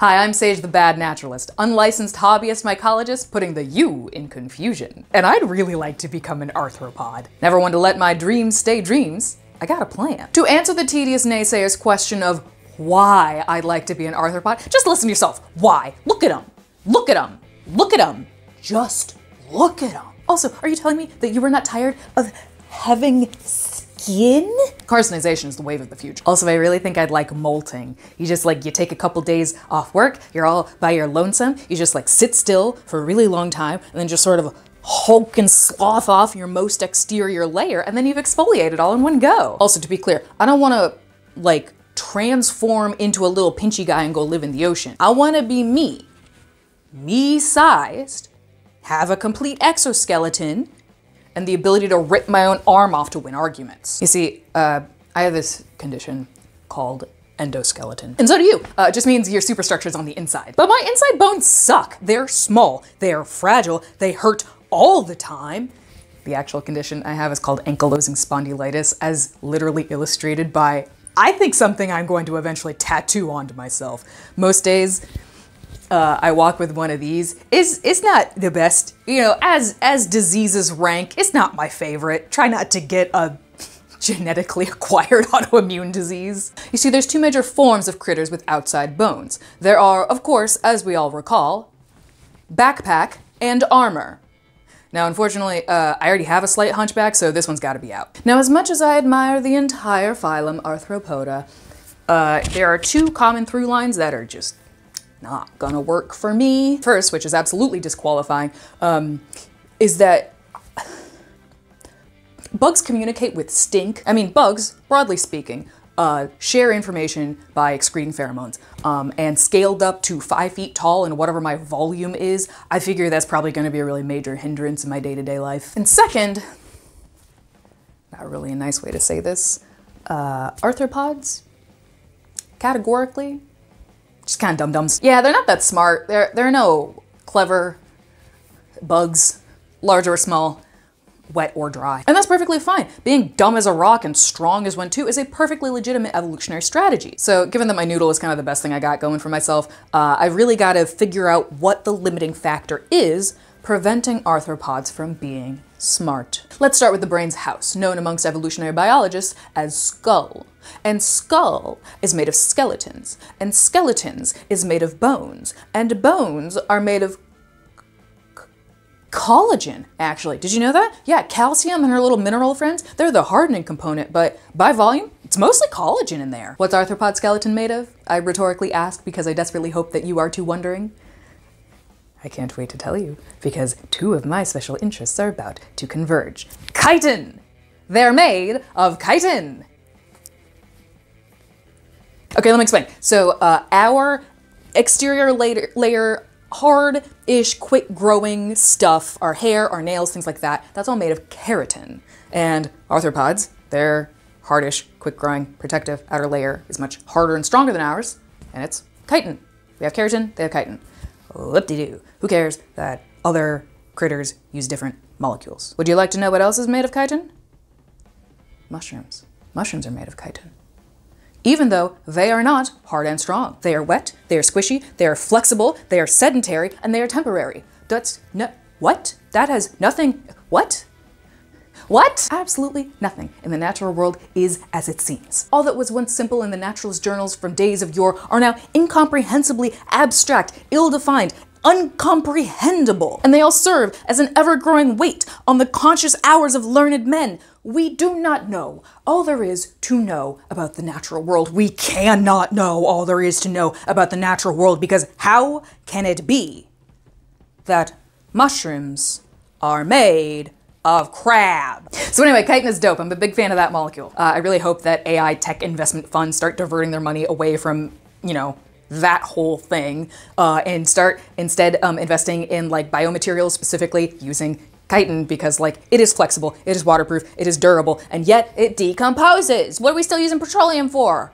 Hi, I'm Sage the Bad Naturalist, unlicensed hobbyist mycologist, putting the you in confusion. And I'd really like to become an arthropod. Never one to let my dreams stay dreams. I got a plan. To answer the tedious naysayer's question of why I'd like to be an arthropod, just listen to yourself. Why? Look at him. Look at him. Look at him. Just look at him. Also, are you telling me that you were not tired of having skin? Carcinization is the wave of the future. Also, I really think I'd like molting. You just like, you take a couple days off work, you're all by your lonesome, you just like sit still for a really long time, and then just sort of hulk and slough off your most exterior layer, and then you've exfoliated all in one go. Also, to be clear, I don't wanna like transform into a little pinchy guy and go live in the ocean. I wanna be me, me sized, have a complete exoskeleton, and the ability to rip my own arm off to win arguments. You see, uh, I have this condition called endoskeleton. And so do you. Uh, it just means your superstructure is on the inside. But my inside bones suck. They're small, they're fragile, they hurt all the time. The actual condition I have is called ankylosing spondylitis, as literally illustrated by, I think, something I'm going to eventually tattoo onto myself. Most days, uh, I walk with one of these is it's not the best. You know, as as diseases rank, it's not my favorite. Try not to get a genetically acquired autoimmune disease. You see, there's two major forms of critters with outside bones. There are, of course, as we all recall, backpack and armor. Now, unfortunately, uh, I already have a slight hunchback, so this one's gotta be out. Now, as much as I admire the entire phylum Arthropoda, uh, there are two common through lines that are just not gonna work for me. First, which is absolutely disqualifying, um, is that bugs communicate with stink. I mean, bugs, broadly speaking, uh, share information by excreting pheromones. Um, and scaled up to five feet tall and whatever my volume is, I figure that's probably gonna be a really major hindrance in my day-to-day life. And second, not really a nice way to say this, uh, arthropods, categorically, just kind of dum-dums. Yeah, they're not that smart. They're, they're no clever bugs, large or small, wet or dry. And that's perfectly fine. Being dumb as a rock and strong as one too is a perfectly legitimate evolutionary strategy. So given that my noodle is kind of the best thing I got going for myself, uh, I really got to figure out what the limiting factor is preventing arthropods from being smart. Let's start with the brain's house, known amongst evolutionary biologists as skull. And skull is made of skeletons, and skeletons is made of bones, and bones are made of collagen, actually. Did you know that? Yeah, calcium and her little mineral friends, they're the hardening component, but by volume, it's mostly collagen in there. What's arthropod skeleton made of? I rhetorically ask because I desperately hope that you are too wondering. I can't wait to tell you, because two of my special interests are about to converge. Chitin! They're made of chitin! Okay, let me explain. So uh, our exterior layer, layer hard-ish, quick-growing stuff, our hair, our nails, things like that, that's all made of keratin. And arthropods, their hardish, quick-growing, protective outer layer is much harder and stronger than ours, and it's chitin. We have keratin, they have chitin. Whoop-de-doo. Who cares that other critters use different molecules? Would you like to know what else is made of chitin? Mushrooms. Mushrooms are made of chitin even though they are not hard and strong. They are wet, they are squishy, they are flexible, they are sedentary, and they are temporary. That's no, what? That has nothing, what? What? Absolutely nothing in the natural world is as it seems. All that was once simple in the naturalist journals from days of yore are now incomprehensibly abstract, ill-defined, uncomprehendable. And they all serve as an ever-growing weight on the conscious hours of learned men. We do not know all there is to know about the natural world. We cannot know all there is to know about the natural world because how can it be that mushrooms are made of crab. So anyway, chitin is dope. I'm a big fan of that molecule. Uh, I really hope that AI tech investment funds start diverting their money away from, you know, that whole thing uh, and start instead um, investing in like biomaterials, specifically using chitin because like it is flexible, it is waterproof, it is durable, and yet it decomposes. What are we still using petroleum for?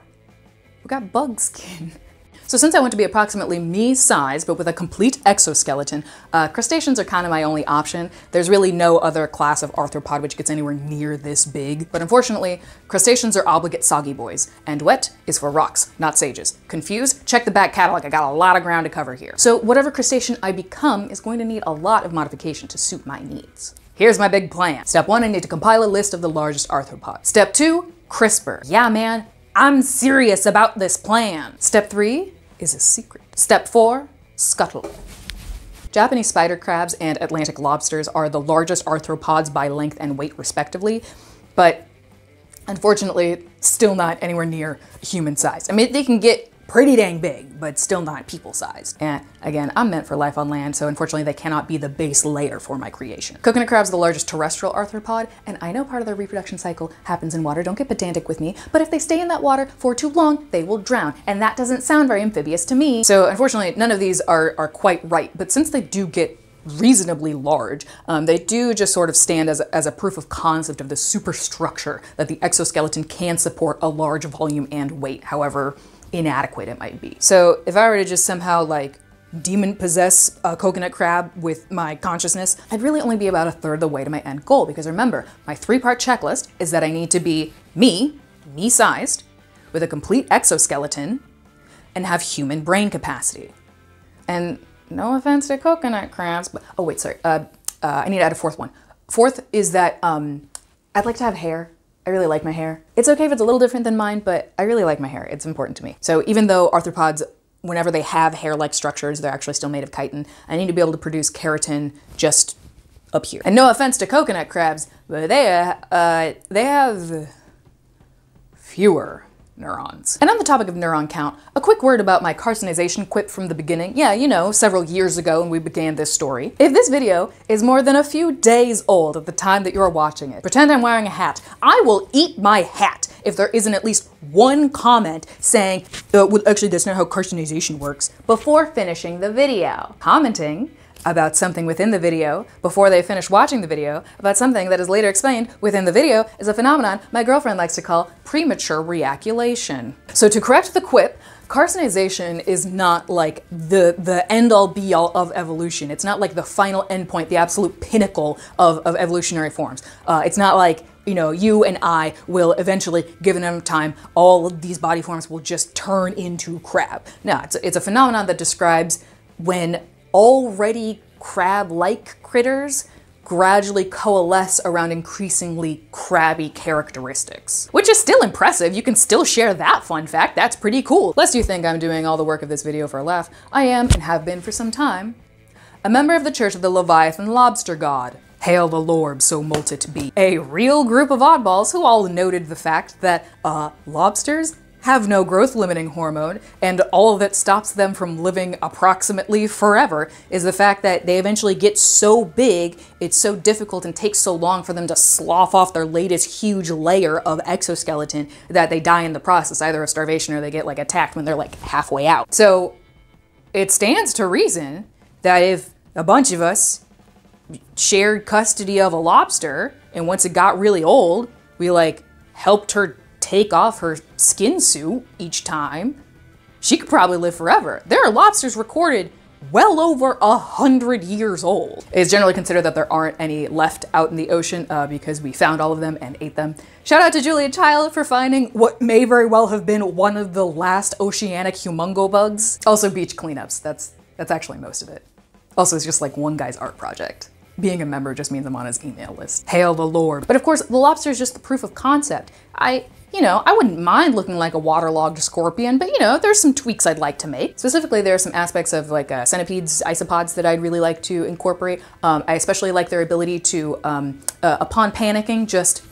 We got bug skin. So since I want to be approximately me size, but with a complete exoskeleton, uh, crustaceans are kind of my only option. There's really no other class of arthropod which gets anywhere near this big. But unfortunately, crustaceans are obligate soggy boys, and wet is for rocks, not sages. Confused? Check the back catalog, I got a lot of ground to cover here. So whatever crustacean I become is going to need a lot of modification to suit my needs. Here's my big plan. Step one, I need to compile a list of the largest arthropods. Step two, CRISPR. Yeah, man, I'm serious about this plan. Step three is a secret. Step four, scuttle. Japanese spider crabs and Atlantic lobsters are the largest arthropods by length and weight respectively, but unfortunately, still not anywhere near human size. I mean, they can get pretty dang big, but still not people sized. And again, I'm meant for life on land, so unfortunately they cannot be the base layer for my creation. Coconut crab's the largest terrestrial arthropod, and I know part of their reproduction cycle happens in water, don't get pedantic with me, but if they stay in that water for too long, they will drown, and that doesn't sound very amphibious to me. So unfortunately, none of these are, are quite right, but since they do get reasonably large, um, they do just sort of stand as a, as a proof of concept of the superstructure that the exoskeleton can support a large volume and weight, however inadequate it might be. So if I were to just somehow like demon possess a coconut crab with my consciousness, I'd really only be about a third of the way to my end goal because remember, my three part checklist is that I need to be me, me sized, with a complete exoskeleton, and have human brain capacity. And no offense to coconut crabs, but oh wait, sorry, uh, uh, I need to add a fourth one. Fourth is that um, I'd like to have hair. I really like my hair. It's okay if it's a little different than mine, but I really like my hair. It's important to me. So even though arthropods, whenever they have hair-like structures, they're actually still made of chitin, I need to be able to produce keratin just up here. And no offense to coconut crabs, but they, uh, they have fewer neurons. And on the topic of neuron count, a quick word about my carcinization quip from the beginning. Yeah, you know, several years ago when we began this story. If this video is more than a few days old at the time that you're watching it, pretend I'm wearing a hat. I will eat my hat if there isn't at least one comment saying, uh, well, actually that's not how carcinization works, before finishing the video. Commenting about something within the video before they finish watching the video about something that is later explained within the video is a phenomenon my girlfriend likes to call premature reaculation. So to correct the quip, carcinization is not like the the end all be all of evolution. It's not like the final endpoint, the absolute pinnacle of, of evolutionary forms. Uh, it's not like you know, you and I will eventually, given enough time, all of these body forms will just turn into crab. No, it's it's a phenomenon that describes when already crab-like critters gradually coalesce around increasingly crabby characteristics. Which is still impressive, you can still share that fun fact, that's pretty cool. Lest you think I'm doing all the work of this video for a laugh, I am, and have been for some time, a member of the Church of the Leviathan Lobster God. Hail the Lord, so moult it be. A real group of oddballs who all noted the fact that, uh, lobsters have no growth limiting hormone, and all that stops them from living approximately forever is the fact that they eventually get so big, it's so difficult and takes so long for them to slough off their latest huge layer of exoskeleton that they die in the process, either of starvation or they get like attacked when they're like halfway out. So it stands to reason that if a bunch of us shared custody of a lobster and once it got really old, we like helped her take off her skin suit each time, she could probably live forever. There are lobsters recorded well over a hundred years old. It's generally considered that there aren't any left out in the ocean uh, because we found all of them and ate them. Shout out to Julia Child for finding what may very well have been one of the last oceanic humongo bugs. Also beach cleanups, that's, that's actually most of it. Also, it's just like one guy's art project. Being a member just means I'm on his email list. Hail the Lord. But of course, the lobster is just the proof of concept. I you know, I wouldn't mind looking like a waterlogged scorpion, but you know, there's some tweaks I'd like to make. Specifically, there are some aspects of like uh, centipedes, isopods that I'd really like to incorporate. Um, I especially like their ability to, um, uh, upon panicking, just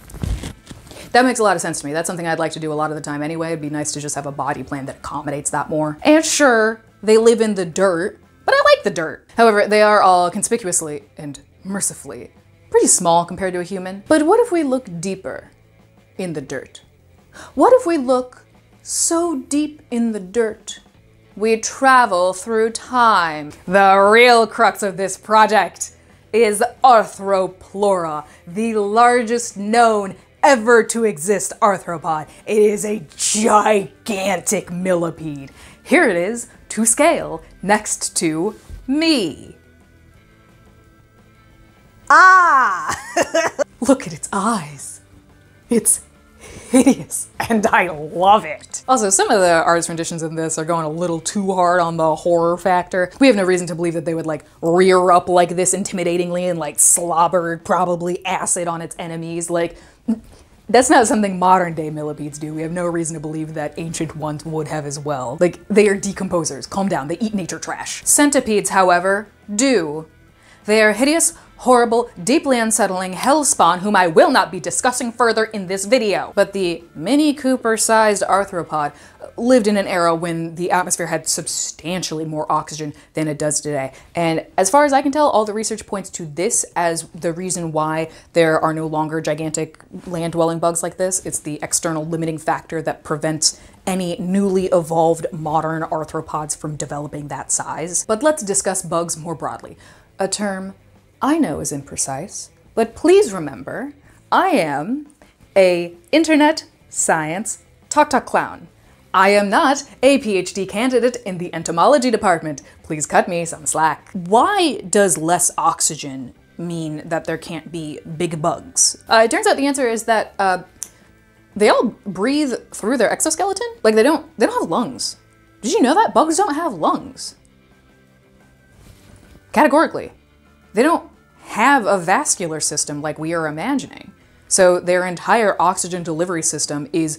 that makes a lot of sense to me. That's something I'd like to do a lot of the time anyway. It'd be nice to just have a body plan that accommodates that more. And sure, they live in the dirt, but I like the dirt. However, they are all conspicuously and mercifully pretty small compared to a human. But what if we look deeper in the dirt? What if we look so deep in the dirt we travel through time? The real crux of this project is Arthropleura, the largest known ever to exist arthropod. It is a gigantic millipede. here it is to scale next to me. Ah! Look at its eyes. It's hideous, and I love it. Also, some of the artist renditions in this are going a little too hard on the horror factor. We have no reason to believe that they would like rear up like this intimidatingly and like slobber probably acid on its enemies. Like, that's not something modern day millipedes do. We have no reason to believe that ancient ones would have as well. Like, they are decomposers. Calm down. They eat nature trash. Centipedes, however, do. They are hideous, horrible, deeply unsettling hellspawn whom I will not be discussing further in this video. But the Mini Cooper-sized arthropod lived in an era when the atmosphere had substantially more oxygen than it does today. And as far as I can tell, all the research points to this as the reason why there are no longer gigantic land-dwelling bugs like this. It's the external limiting factor that prevents any newly evolved modern arthropods from developing that size. But let's discuss bugs more broadly. A term I know is imprecise, but please remember, I am a internet science talk talk clown. I am not a PhD candidate in the entomology department. Please cut me some slack. Why does less oxygen mean that there can't be big bugs? Uh, it turns out the answer is that uh, they all breathe through their exoskeleton. Like they don't, they don't have lungs. Did you know that bugs don't have lungs? Categorically, they don't have a vascular system like we are imagining. So their entire oxygen delivery system is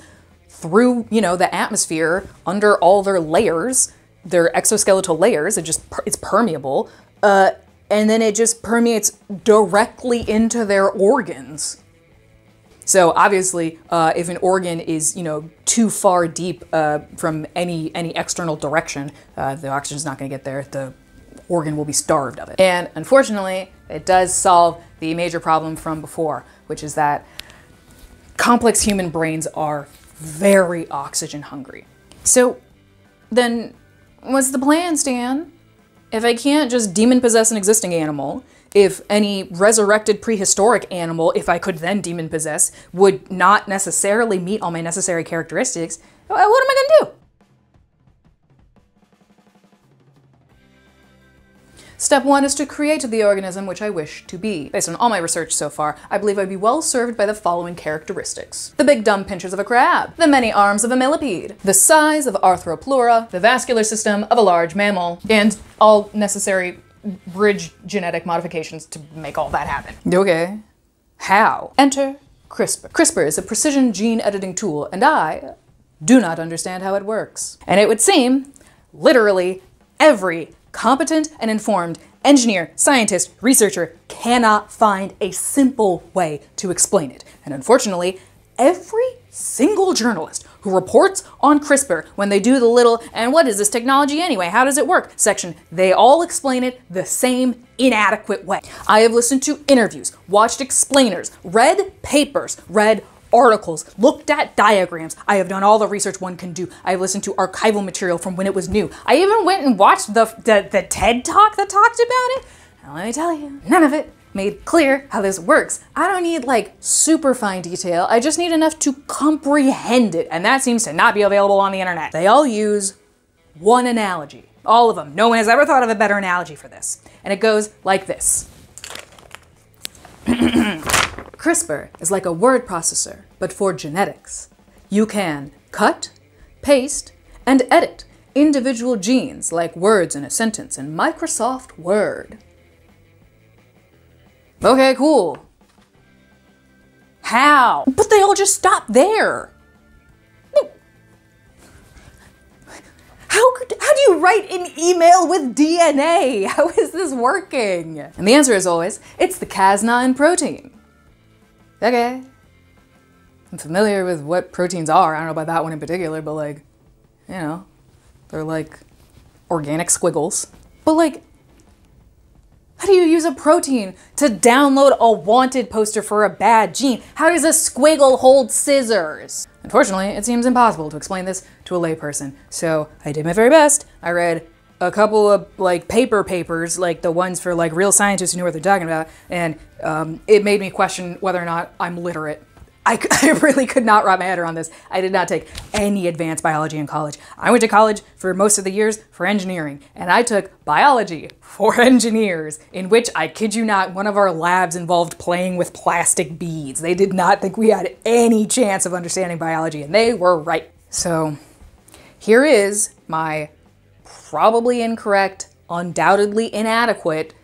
through, you know, the atmosphere under all their layers, their exoskeletal layers. It just it's permeable, uh, and then it just permeates directly into their organs. So obviously, uh, if an organ is you know too far deep uh, from any any external direction, uh, the oxygen's not going to get there. The organ will be starved of it. And unfortunately, it does solve the major problem from before, which is that complex human brains are very oxygen hungry. So then what's the plan, Stan? If I can't just demon possess an existing animal, if any resurrected prehistoric animal, if I could then demon possess, would not necessarily meet all my necessary characteristics, what am I gonna do? Step one is to create the organism which I wish to be. Based on all my research so far, I believe I'd be well served by the following characteristics. The big dumb pinchers of a crab, the many arms of a millipede, the size of Arthropleura, the vascular system of a large mammal, and all necessary bridge genetic modifications to make all that happen. Okay. How? Enter CRISPR. CRISPR is a precision gene editing tool, and I do not understand how it works. And it would seem literally every competent and informed engineer, scientist, researcher cannot find a simple way to explain it. And unfortunately, every single journalist who reports on CRISPR when they do the little, and what is this technology anyway? How does it work? section, they all explain it the same inadequate way. I have listened to interviews, watched explainers, read papers, read articles, looked at diagrams. I have done all the research one can do. I have listened to archival material from when it was new. I even went and watched the, the, the TED talk that talked about it. And let me tell you, none of it made clear how this works. I don't need like super fine detail. I just need enough to comprehend it. And that seems to not be available on the internet. They all use one analogy. All of them. No one has ever thought of a better analogy for this. And it goes like this. CRISPR is like a word processor, but for genetics. You can cut, paste, and edit individual genes like words in a sentence in Microsoft Word. Okay, cool. How? But they all just stop there. How could how do you write an email with DNA? How is this working? And the answer is always, it's the Cas9 protein. Okay. I'm familiar with what proteins are. I don't know about that one in particular, but like, you know, they're like organic squiggles. But like, how do you use a protein to download a wanted poster for a bad gene? How does a squiggle hold scissors? Unfortunately, it seems impossible to explain this to a layperson. So I did my very best. I read a couple of like paper papers, like the ones for like real scientists who know what they're talking about, and um, it made me question whether or not I'm literate. I, I really could not wrap my head around this. I did not take any advanced biology in college. I went to college for most of the years for engineering, and I took biology for engineers, in which I kid you not, one of our labs involved playing with plastic beads. They did not think we had any chance of understanding biology, and they were right. So here is my probably incorrect, undoubtedly inadequate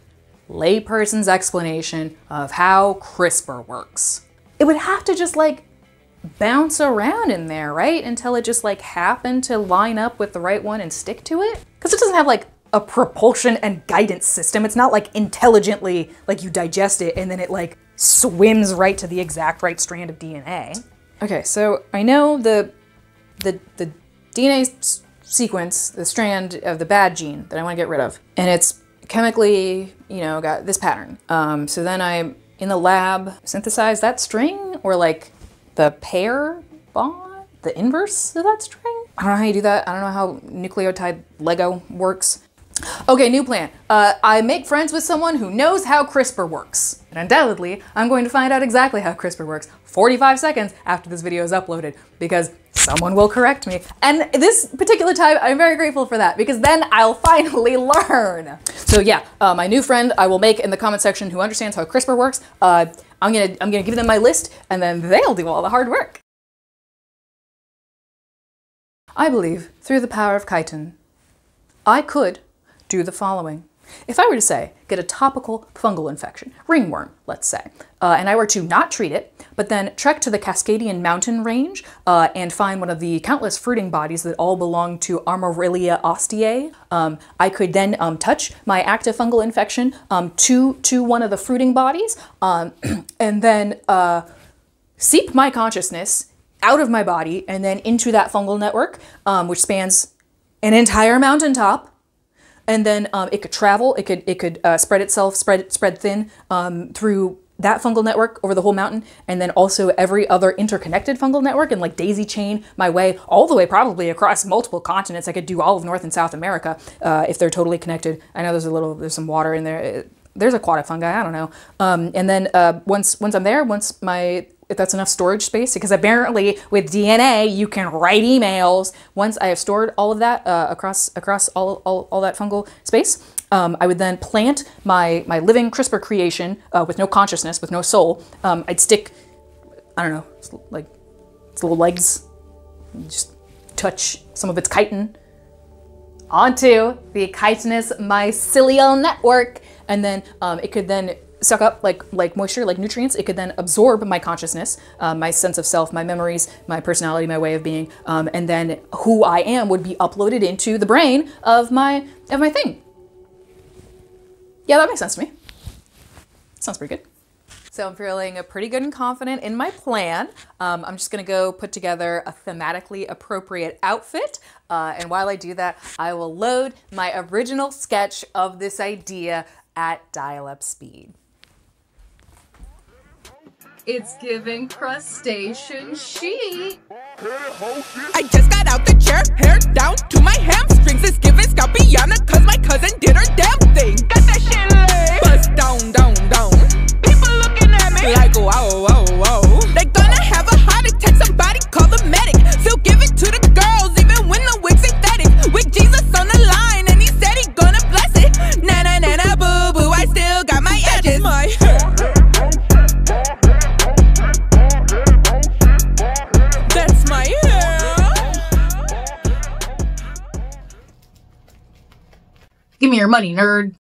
layperson's explanation of how CRISPR works. It would have to just like bounce around in there, right? Until it just like happened to line up with the right one and stick to it? Because it doesn't have like a propulsion and guidance system. It's not like intelligently like you digest it and then it like swims right to the exact right strand of DNA. Okay, so I know the the the DNA sequence, the strand of the bad gene that I want to get rid of, and it's chemically, you know, got this pattern. Um, so then I, in the lab, synthesize that string or like the pair bond, the inverse of that string. I don't know how you do that. I don't know how nucleotide Lego works. Okay, new plan. Uh, I make friends with someone who knows how CRISPR works. And undoubtedly, I'm going to find out exactly how CRISPR works 45 seconds after this video is uploaded because someone will correct me. And this particular time, I'm very grateful for that because then I'll finally learn. So yeah, uh, my new friend I will make in the comment section who understands how CRISPR works. Uh, I'm gonna I'm gonna give them my list and then they'll do all the hard work. I believe through the power of chitin, I could do the following. If I were to say, get a topical fungal infection, ringworm, let's say, uh, and I were to not treat it, but then trek to the Cascadian mountain range uh, and find one of the countless fruiting bodies that all belong to Armillaria ostoyae, um, I could then um, touch my active fungal infection um, to, to one of the fruiting bodies um, and then uh, seep my consciousness out of my body and then into that fungal network, um, which spans an entire mountaintop and then um, it could travel. It could it could uh, spread itself, spread spread thin um, through that fungal network over the whole mountain, and then also every other interconnected fungal network, and like daisy chain my way all the way probably across multiple continents. I could do all of North and South America uh, if they're totally connected. I know there's a little there's some water in there. There's aquatic fungi. I don't know. Um, and then uh, once once I'm there, once my if that's enough storage space because apparently with DNA you can write emails. Once I have stored all of that uh, across across all, all, all that fungal space, um, I would then plant my my living CRISPR creation uh, with no consciousness, with no soul. Um, I'd stick, I don't know, like its little legs, just touch some of its chitin onto the chitinous mycelial network, and then um, it could then suck up like like moisture, like nutrients. It could then absorb my consciousness, uh, my sense of self, my memories, my personality, my way of being, um, and then who I am would be uploaded into the brain of my of my thing. Yeah, that makes sense to me. Sounds pretty good. So I'm feeling pretty good and confident in my plan. Um, I'm just gonna go put together a thematically appropriate outfit. Uh, and while I do that, I will load my original sketch of this idea at dial-up speed. It's giving crustacean chic. I just got out the chair, Nerd.